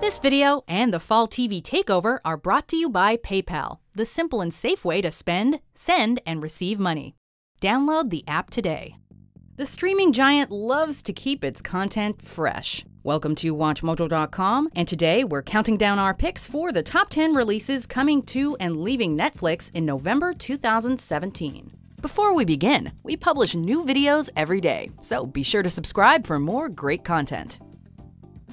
This video and the Fall TV Takeover are brought to you by PayPal, the simple and safe way to spend, send, and receive money. Download the app today. The streaming giant loves to keep its content fresh. Welcome to WatchMojo.com, and today we're counting down our picks for the top 10 releases coming to and leaving Netflix in November 2017. Before we begin, we publish new videos every day, so be sure to subscribe for more great content.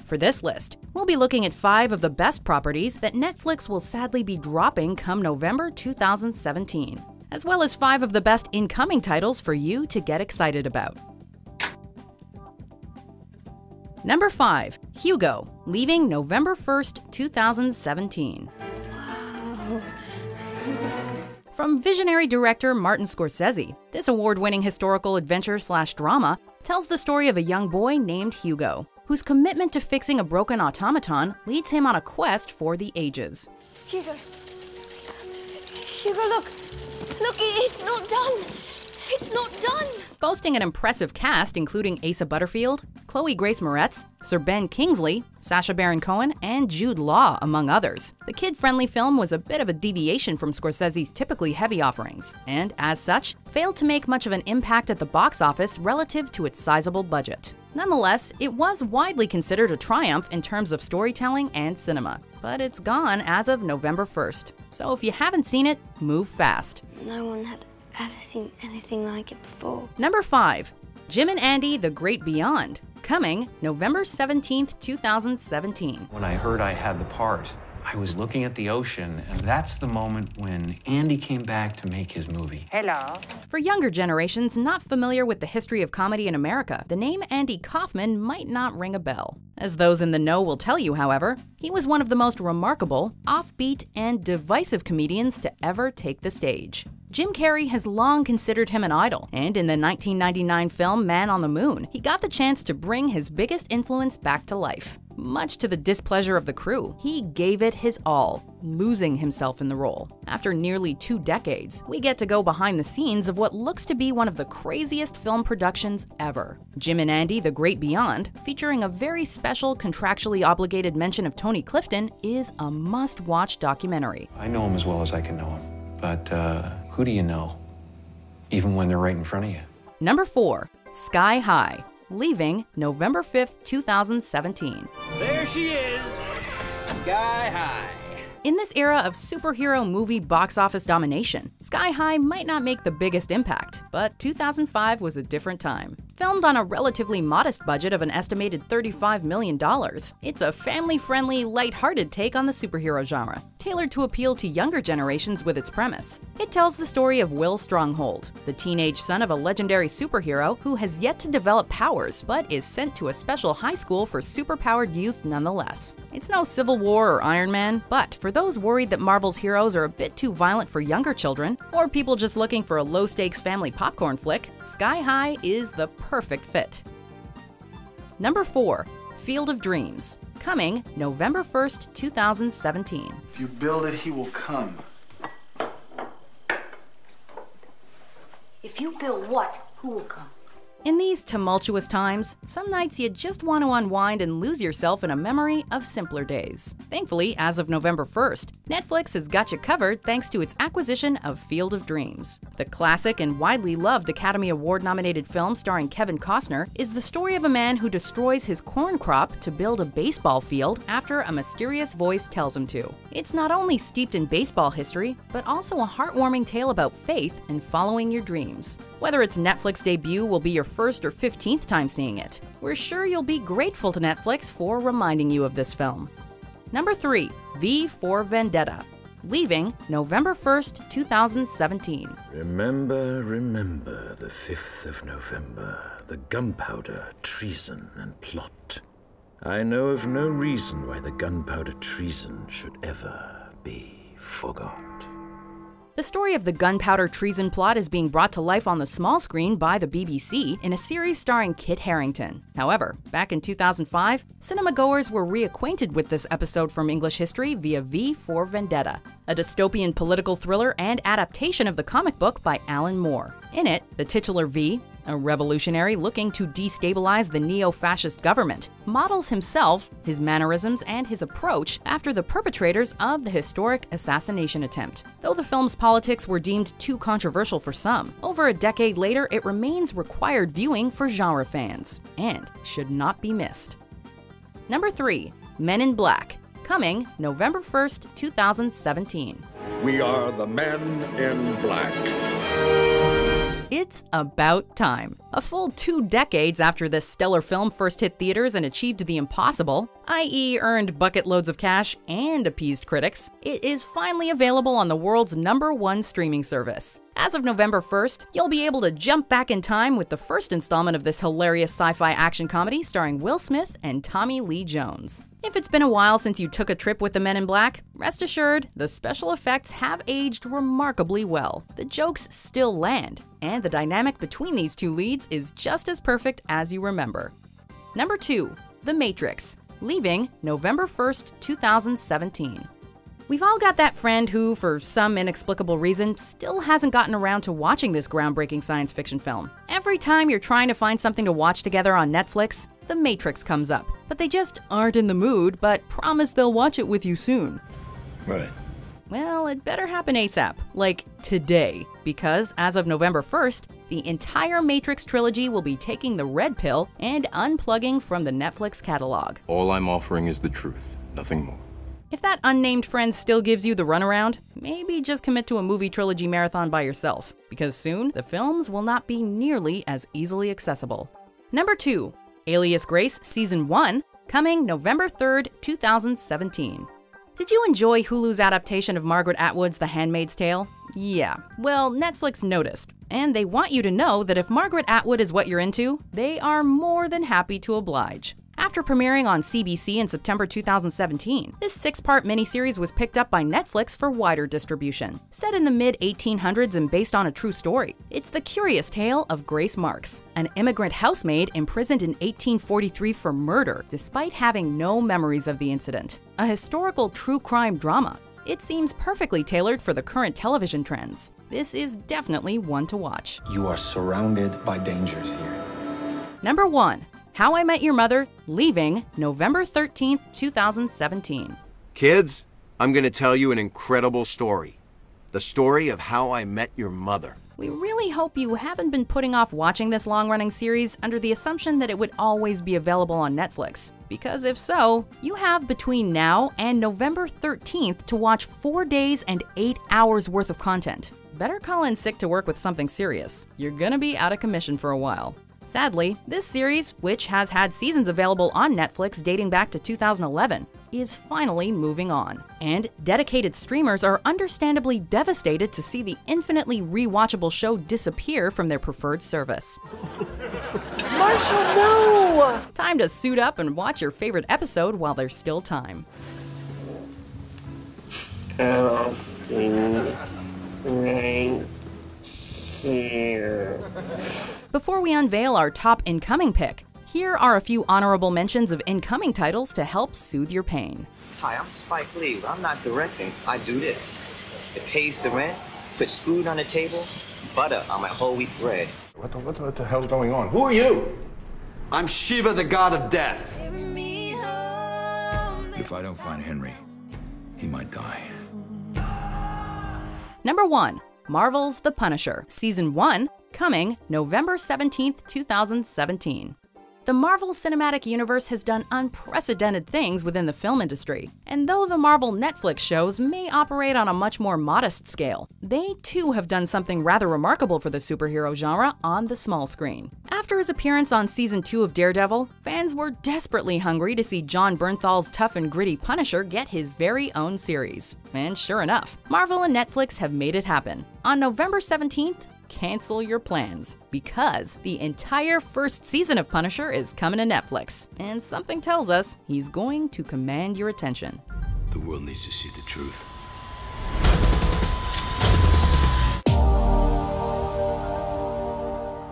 For this list, we'll be looking at five of the best properties that Netflix will sadly be dropping come November 2017, as well as five of the best incoming titles for you to get excited about. Number 5, Hugo, leaving November 1st, 2017. From visionary director Martin Scorsese, this award winning historical adventure slash drama tells the story of a young boy named Hugo, whose commitment to fixing a broken automaton leads him on a quest for the ages. Hugo. Hugo, look. Look, it's not done. It's not done. Boasting an impressive cast including Asa Butterfield, Chloe Grace Moretz, Sir Ben Kingsley, Sacha Baron Cohen, and Jude Law, among others. The kid friendly film was a bit of a deviation from Scorsese's typically heavy offerings, and as such, failed to make much of an impact at the box office relative to its sizable budget. Nonetheless, it was widely considered a triumph in terms of storytelling and cinema. But it's gone as of November 1st. So if you haven't seen it, move fast. No one had ever seen anything like it before. Number 5. Jim and Andy The Great Beyond, coming November 17th, 2017. When I heard I had the part, I was looking at the ocean, and that's the moment when Andy came back to make his movie. Hello. For younger generations not familiar with the history of comedy in America, the name Andy Kaufman might not ring a bell. As those in the know will tell you, however, he was one of the most remarkable, offbeat, and divisive comedians to ever take the stage. Jim Carrey has long considered him an idol, and in the 1999 film Man on the Moon, he got the chance to bring his biggest influence back to life. Much to the displeasure of the crew, he gave it his all, losing himself in the role. After nearly two decades, we get to go behind the scenes of what looks to be one of the craziest film productions ever. Jim and Andy The Great Beyond, featuring a very special contractually obligated mention of Tony Clifton, is a must watch documentary. I know him as well as I can know him, but uh, who do you know? Even when they're right in front of you. Number 4, Sky High, leaving November 5th, 2017. There she is, sky high. In this era of superhero movie box office domination, Sky High might not make the biggest impact, but 2005 was a different time. Filmed on a relatively modest budget of an estimated $35 million, it's a family friendly, light-hearted take on the superhero genre, tailored to appeal to younger generations with its premise. It tells the story of Will Stronghold, the teenage son of a legendary superhero who has yet to develop powers but is sent to a special high school for superpowered youth nonetheless. It's no Civil War or Iron Man, but for those worried that Marvel's heroes are a bit too violent for younger children, or people just looking for a low stakes family popcorn flick, Sky High is the perfect fit. Number 4. Field of Dreams, coming November 1st, 2017. If you build it, he will come. If you build what, who will come? In these tumultuous times, some nights you just want to unwind and lose yourself in a memory of simpler days. Thankfully, as of November 1st, Netflix has got you covered thanks to its acquisition of Field of Dreams. The classic and widely loved Academy Award nominated film starring Kevin Costner is the story of a man who destroys his corn crop to build a baseball field after a mysterious voice tells him to. It's not only steeped in baseball history, but also a heartwarming tale about faith and following your dreams. Whether its Netflix debut will be your first or 15th time seeing it, we're sure you'll be grateful to Netflix for reminding you of this film. Number 3. V for Vendetta, leaving November 1st, 2017. Remember, remember the 5th of November, the gunpowder, treason, and plot. I know of no reason why the gunpowder treason should ever be forgot. The story of the gunpowder treason plot is being brought to life on the small screen by the BBC in a series starring Kit Harington. However, back in 2005, cinema goers were reacquainted with this episode from English history via V for Vendetta, a dystopian political thriller and adaptation of the comic book by Alan Moore. In it, the titular V, a revolutionary looking to destabilize the neo fascist government, models himself, his mannerisms, and his approach after the perpetrators of the historic assassination attempt. Though the film's politics were deemed too controversial for some, over a decade later it remains required viewing for genre fans, and should not be missed. Number 3. Men in Black, coming November 1st, 2017. We are the men in black. It's about time. A full two decades after this stellar film first hit theaters and achieved the impossible, i.e., earned bucket loads of cash and appeased critics, it is finally available on the world's number one streaming service. As of November 1st, you'll be able to jump back in time with the first installment of this hilarious sci fi action comedy starring Will Smith and Tommy Lee Jones. If it's been a while since you took a trip with the Men in Black, rest assured, the special effects have aged remarkably well. The jokes still land, and the dynamic between these two leads is just as perfect as you remember. Number 2. The Matrix, leaving November 1st, 2017. We've all got that friend who, for some inexplicable reason, still hasn't gotten around to watching this groundbreaking science fiction film. Every time you're trying to find something to watch together on Netflix, The Matrix comes up. But they just aren't in the mood, but promise they'll watch it with you soon. Right. Well, it better happen ASAP, like today, because as of November 1st, the entire Matrix trilogy will be taking the red pill and unplugging from the Netflix catalog. All I'm offering is the truth, nothing more. If that unnamed friend still gives you the runaround, maybe just commit to a movie trilogy marathon by yourself, because soon the films will not be nearly as easily accessible. Number 2. Alias Grace Season 1, coming November 3rd, 2017. Did you enjoy Hulu's adaptation of Margaret Atwood's The Handmaid's Tale? Yeah, well, Netflix noticed, and they want you to know that if Margaret Atwood is what you're into, they are more than happy to oblige. After premiering on CBC in September 2017, this six part miniseries was picked up by Netflix for wider distribution. Set in the mid 1800s and based on a true story, it's the curious tale of Grace Marks, an immigrant housemaid imprisoned in 1843 for murder despite having no memories of the incident. A historical true crime drama. It seems perfectly tailored for the current television trends. This is definitely one to watch. You are surrounded by dangers here. Number 1. How I Met Your Mother, leaving November 13th, 2017. Kids, I'm going to tell you an incredible story. The story of how I met your mother. We really hope you haven't been putting off watching this long running series under the assumption that it would always be available on Netflix. Because if so, you have between now and November 13th to watch 4 days and 8 hours worth of content. Better call in sick to work with something serious. You're gonna be out of commission for a while. Sadly, this series, which has had seasons available on Netflix dating back to 2011, is finally moving on. And dedicated streamers are understandably devastated to see the infinitely rewatchable show disappear from their preferred service. Marshall, no! Time to suit up and watch your favorite episode while there's still time. right Before we unveil our top incoming pick, here are a few honorable mentions of incoming titles to help soothe your pain. Hi, I'm Spike Lee. I'm not directing. I do this. It pays the rent, puts food on the table, butter on my whole wheat bread. What the, what, the, what the hell's going on? Who are you? I'm Shiva, the god of death. If I don't find Henry, he might die. Number 1. Marvel's The Punisher, Season 1, coming November 17th, 2017. The Marvel Cinematic Universe has done unprecedented things within the film industry, and though the Marvel Netflix shows may operate on a much more modest scale, they too have done something rather remarkable for the superhero genre on the small screen. After his appearance on season 2 of Daredevil, fans were desperately hungry to see Jon Bernthal's tough and gritty Punisher get his very own series. And sure enough, Marvel and Netflix have made it happen. On November 17th, cancel your plans because the entire first season of Punisher is coming to Netflix, and something tells us he's going to command your attention. The world needs to see the truth.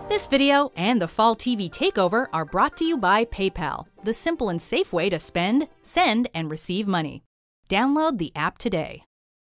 This video and the Fall TV Takeover are brought to you by PayPal, the simple and safe way to spend, send, and receive money. Download the app today.